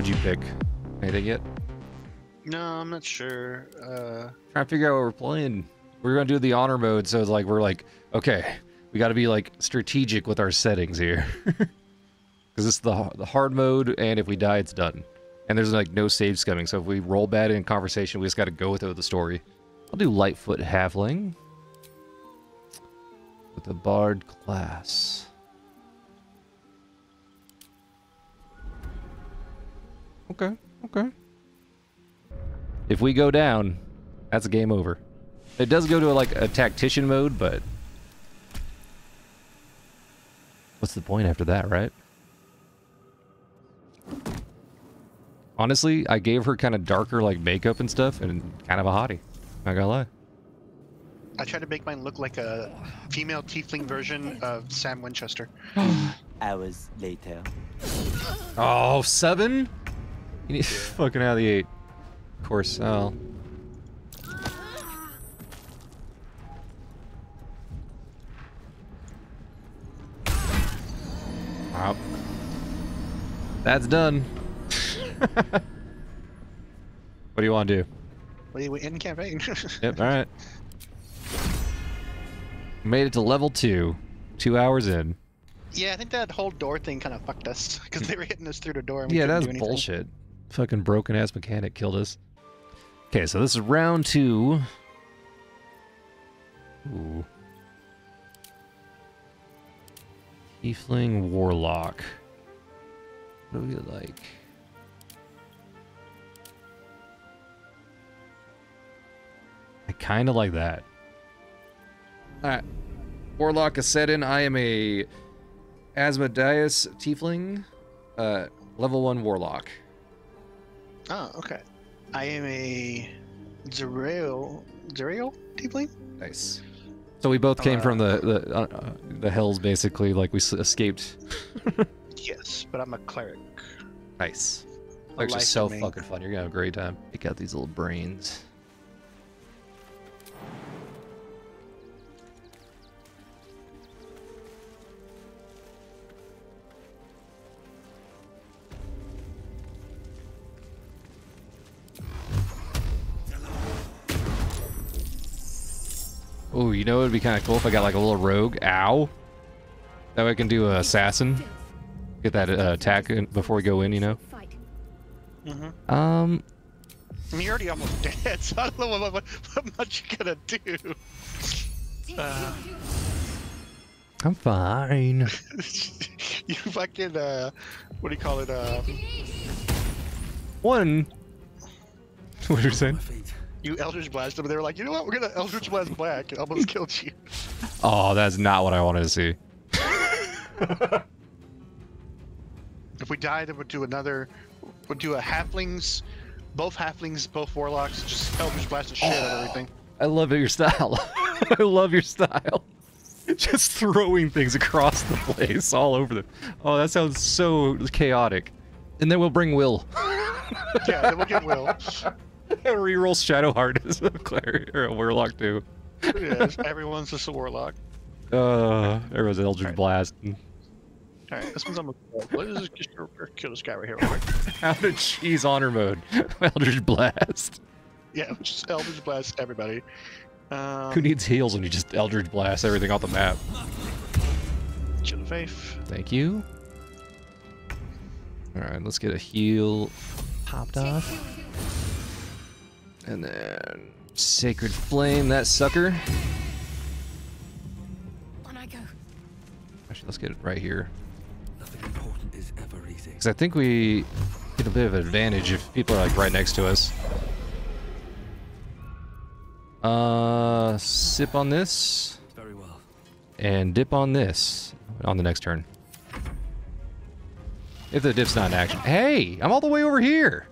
What'd you pick? Anything yet? No, I'm not sure. Uh, Trying to figure out what we're playing. We're gonna do the honor mode, so it's like we're like, okay, we got to be like strategic with our settings here, because it's the the hard mode, and if we die, it's done. And there's like no saves coming, so if we roll bad in conversation, we just got to go with it with the story. I'll do Lightfoot Halfling with the Bard class. Okay, okay. If we go down, that's a game over. It does go to like a tactician mode, but what's the point after that, right? Honestly, I gave her kind of darker like makeup and stuff, and kind of a hottie. Not gonna lie. I tried to make mine look like a female tiefling version of Sam Winchester. Hours later. Oh, seven? You need fucking out of the eight. Of course. Oh. Wow. That's done. what do you want to do? We, we in campaign. Yep, alright. Made it to level two. Two hours in. yeah, I think that whole door thing kind of fucked us because hmm. they were hitting us through the door. Yeah, couldn't that's bullshit. Fucking broken ass mechanic killed us. Okay, so this is round two. Ooh. Tiefling Warlock. What do we like? I kind of like that. Alright. Warlock is set in. I am a Asmodeus Tiefling. Uh, level 1 Warlock. Oh, okay. I am a Zariel. Zariel tiefling? Nice. So we both came Uh, from the the uh, uh, the hills, basically. Like we s- escaped. Yes, but I'm a cleric. Nice. Clerics are so fucking fun. You're gonna have a great time. Pick out these little brains. You know it would be kind of cool if I got like a little rogue. Ow. That way I can do a assassin. Get that uh, attack in before we go in, you know. Mm-hmm. Um, I mean, you're already almost dead, so I don't know what, what, what much you're gonna do. Uh, I'm fine. you fucking, uh, what do you call it? Uh, One. What are you saying? You Eldritch Blast them, and they were like, you know what? We're gonna Eldritch Blast Black. It almost killed you. Oh, that's not what I wanted to see. If we died, then we'll do another. We'll do a halflings, both halflings, both warlocks, just Eldritch Blast the shit out of everything. I love your style. I love your style. Just throwing things across the place, all over the. Oh, that sounds so chaotic. And then we'll bring Will. Yeah, then we'll get Will. Reroll Shadowheart as a cleric or a warlock too. Yeah, everyone's just a warlock. Uh, everyone's Eldritch Alright. Blast. Alright, this one's almost Let's just just kill this guy right here real quick. Out of cheese honor mode. Eldritch Blast. Yeah, just Eldritch Blast everybody. Um, Who needs heals when you just Eldritch Blast everything off the map? Shield of Faith. Thank you. Alright, let's get a heal popped off. And then Sacred Flame, that sucker. On I go. Actually, let's get it right here. Nothing important is ever easy. Because I think we get a bit of advantage if people are like right next to us. Uh, sip on this Very well. and dip on this on the next turn. If the dip's not in action. Hey, I'm all the way over here.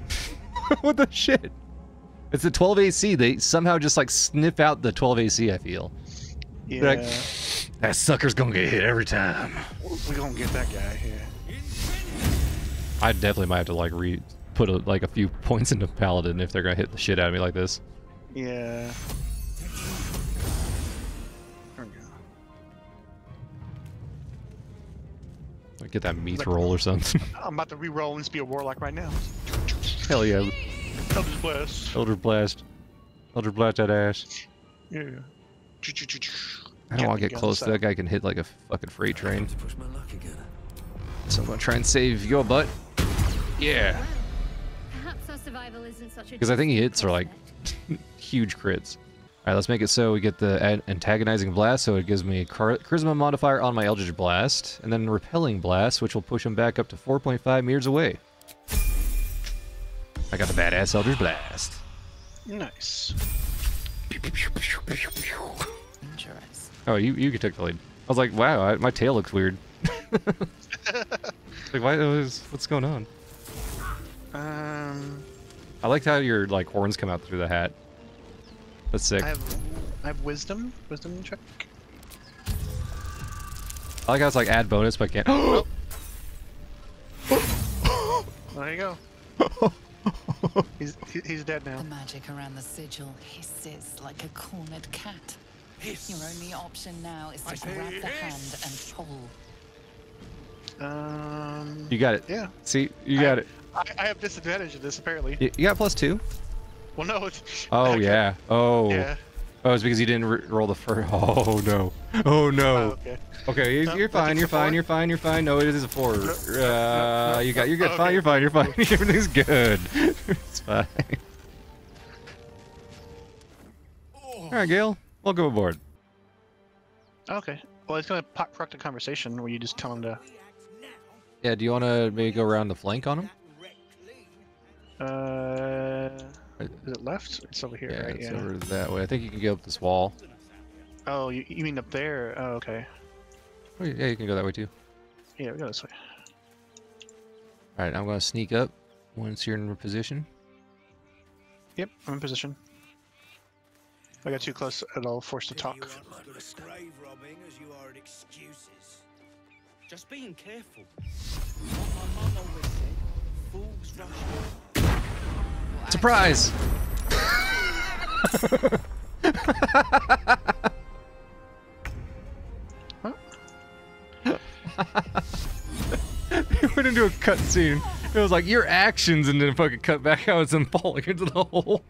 what the shit? It's the 12 AC. They somehow just like sniff out the 12 AC, I feel. Yeah, like, that sucker's gonna get hit every time. we're gonna get that guy. Yeah. I definitely might have to like re put a, like a few points into Paladin if they're gonna hit the shit out of me like this. Yeah. There we go. Get that meat roll or something. I'm about to re-roll and just be a warlock right now. Hell yeah. Eldritch Blast. Elder Blast. Elder Blast that ass. Yeah. I don't want to get close to that guy can hit like a fucking freight train. To push my luck again. So I'm gonna try and save your butt. Yeah. Perhaps our survival isn't such a Because I think he hits are like huge crits. Alright, let's make it so we get the antagonizing blast, so it gives me a char- charisma modifier on my Eldritch Blast, and then repelling blast, which will push him back up to 4.5 meters away. I got the badass Elder's Blast. Nice. Oh, you you took the lead. I was like, wow, I, my tail looks weird. like, why? What's, what's going on? Um, I liked how your like horns come out through the hat. That's sick. I have, I have wisdom. Wisdom check. I like how it's like add bonus, but can't. There you go. he's he's dead now. The magic around the sigil hisses like a cornered cat. Your only option now is to say grab the hand and pull. Um, you got it. yeah. See, you got it. I, I have disadvantage of this apparently. You, you got plus two. Well, no. It's, Oh okay. yeah. Oh. Yeah. Oh, it's because you didn't roll the first. Oh no. Oh no. Oh, okay. Okay, you're, No, you're fine. You're fine. You're fine. You're fine. No, it is a four. no, uh, no, you got. You're good. no. Fine. You're fine. You're fine. Everything's good. it's fine. All right, Gale. Welcome aboard. Okay. Well, it's gonna pop a conversation where you just tell him to. Yeah. Do you want to maybe go around the flank on him? Uh, is it left? It's over here, Yeah, right? it's Yeah. over that way. I think you can go up this wall. Oh, you, you mean up there? Oh, okay. Oh, yeah, you can go that way too. Yeah, we go this way. All right, I'm gonna sneak up once you're in position. Yep, I'm in position. If I got too close, it'll force to talk. You aren't much of a grave robbing as you are at excuses. Just being careful. What my mum always said, fools rush Surprise! it went into a cutscene. It was like your actions, and then fucking cut back out and falling into the hole.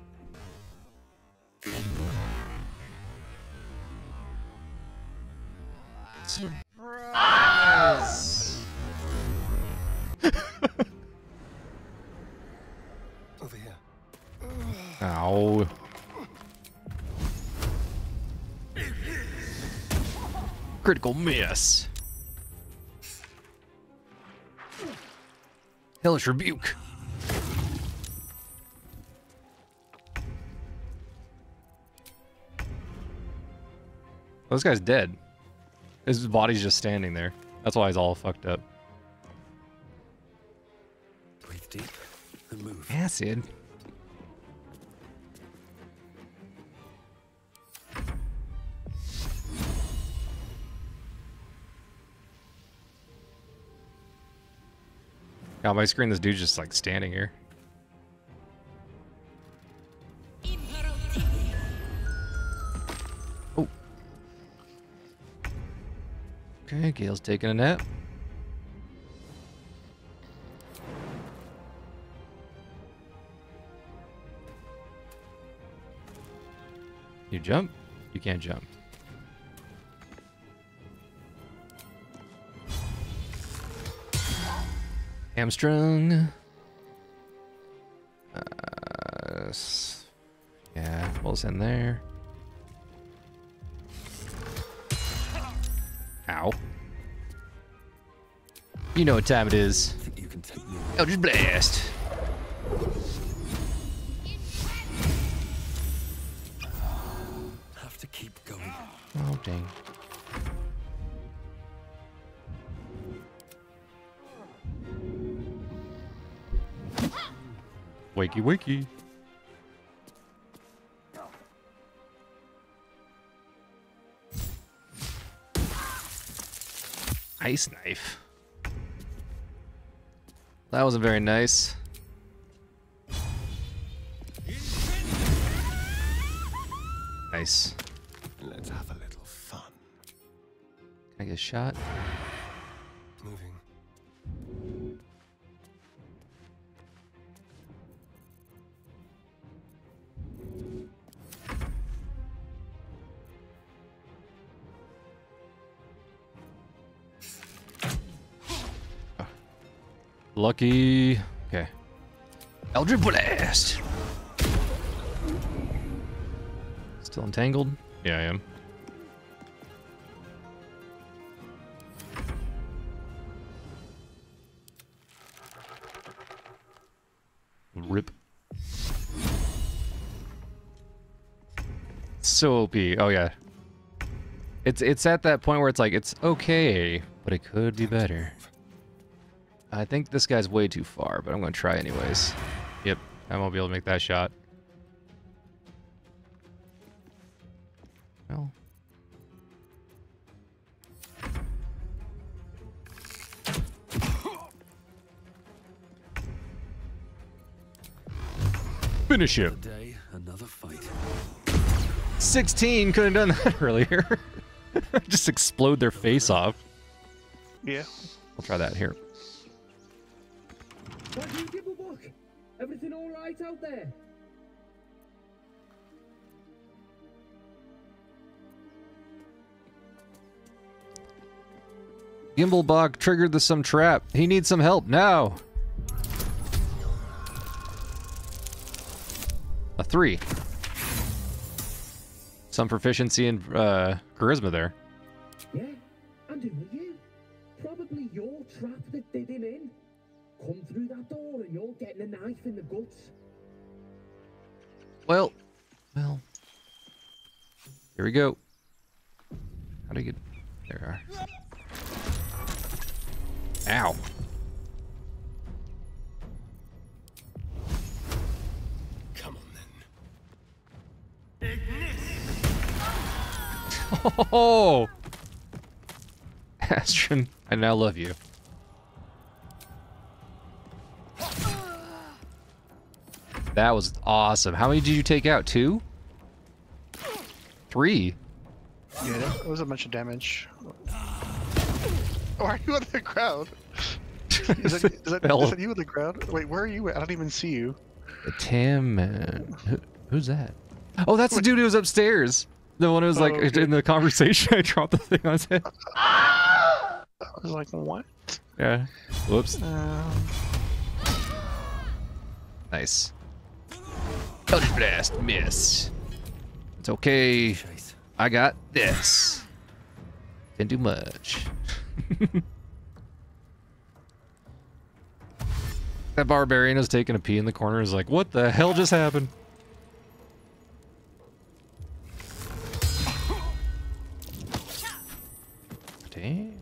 Critical miss. Hellish rebuke. Oh, this guy's dead. His body's just standing there. That's why he's all fucked up. Breathe deep and move. Acid. On my screen, this dude's just like standing here. Oh. Okay, Gale's taking a nap. You jump? You can't jump. Hamstrung. Uh, yeah, what's in there? Ow. You know what time it is. Think you can take me. Eldritch Blast. Have to keep going. Oh, dang. Wakey, wakey. Ice knife. That wasn't very nice. Nice. Let's have a little fun. Can I get a shot? Lucky. Okay. Eldritch Blast. Still entangled? Yeah, I am. Rip. So OP. Oh yeah. It's it's at that point where it's like it's okay, but it could be better. I think this guy's way too far, but I'm gonna try anyways. Yep, I won't be able to make that shot. Well. Finish him. Day, another fight. 16 could have done that earlier. Just explode their face off. Yeah. I'll try that here. Everything all right out there? Gimblebock triggered the some trap. He needs some help now. A three. Some proficiency in uh, charisma there. Yeah, and who are you? Probably your trap that did him in. Come through that door and you're getting a knife in the guts. Well, well. Here we go. How do you get? There we are. Ow. Come on then. Ignis! Oh, Astarion, I now love you. That was awesome. How many did you take out? Two? Three? Yeah, that was a bunch of damage. Why are you on the ground? Is that, is, that, that you on the ground? Wait, where are you at? I don't even see you. The Tam man. Who, who's that? Oh, that's the dude who was upstairs. The one who was like Oh, okay. in the conversation. I dropped the thing on his head. I was like, what? Yeah. Whoops. Um, Nice. Eldritch Blast. Miss. It's okay. I got this. Didn't do much. that barbarian is taking a pee in the corner is like, what the hell just happened? Damn.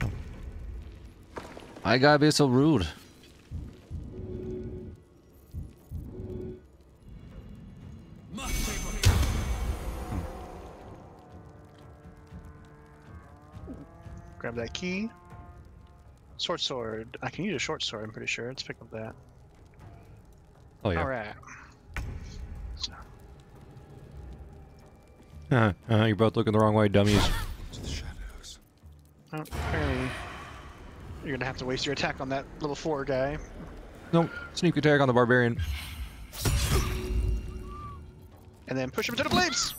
I gotta be so rude. Grab that key. Short sword. I can use a short sword, I'm pretty sure. Let's pick up that. Oh yeah. Alright. Uh, uh, you're both looking the wrong way, dummies. To the shadows. Oh, apparently you're gonna have to waste your attack on that little 4 guy. Nope. Sneak attack on the barbarian. And then push him into the flames!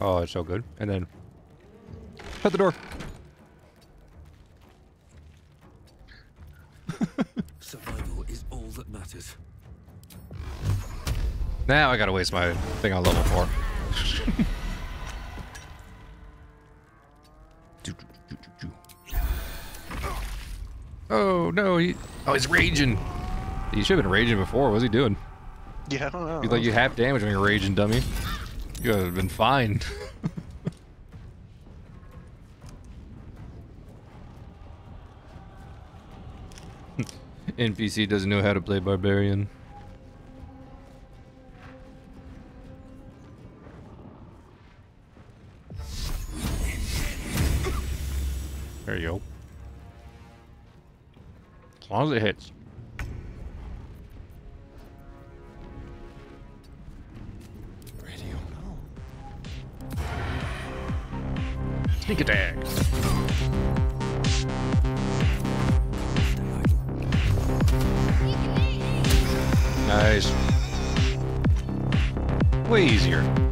Oh, it's so good. And then shut the door. Survival is all that matters. Now I gotta waste my thing on level four. oh no, he Oh he's raging. He should have been raging before. What's he doing? Yeah, I don't know. He's like you half damage when you're raging, dummy. You would have been fine. NPC doesn't know how to play barbarian. There you go. As long as it hits. Ready or. Sneak attack. Nice. Way easier.